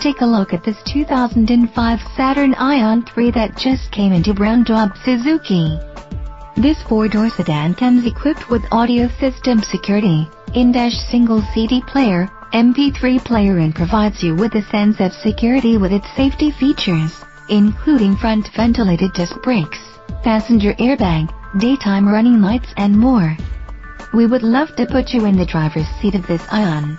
Take a look at this 2005 Saturn Ion 3 that just came into Brown Daub Suzuki. This four-door sedan comes equipped with audio system security, in-dash single CD player, MP3 player and provides you with a sense of security with its safety features, including front ventilated disc brakes, passenger airbag, daytime running lights and more. We would love to put you in the driver's seat of this Ion.